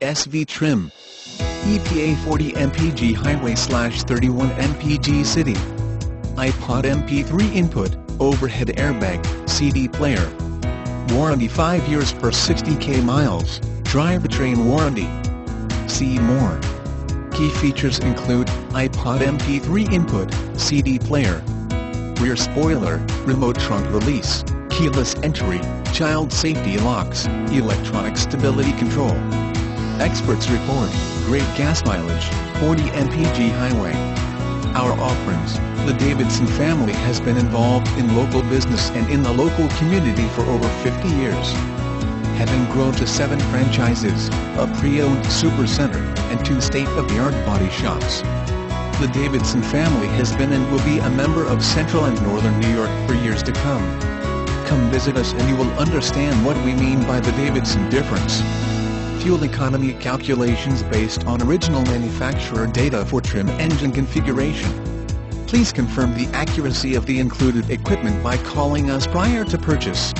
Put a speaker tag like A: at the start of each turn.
A: SV trim. EPA 40 mpg highway slash 31 mpg city. iPod MP3 input, overhead airbag, CD player. Warranty 5 years per 60k miles, drivetrain warranty. See more. Key features include, iPod MP3 input, CD player, rear spoiler, remote trunk release, keyless entry, child safety locks, electronic stability control. Experts report, great gas mileage, 40 mpg highway. Our offerings, the Davidson family has been involved in local business and in the local community for over 50 years. Having grown to seven franchises, a pre-owned supercenter, and two state-of-the-art body shops. The Davidson family has been and will be a member of Central and Northern New York for years to come. Come visit us and you will understand what we mean by the Davidson difference. Fuel economy calculations based on original manufacturer data for trim engine configuration. Please confirm the accuracy of the included equipment by calling us prior to purchase.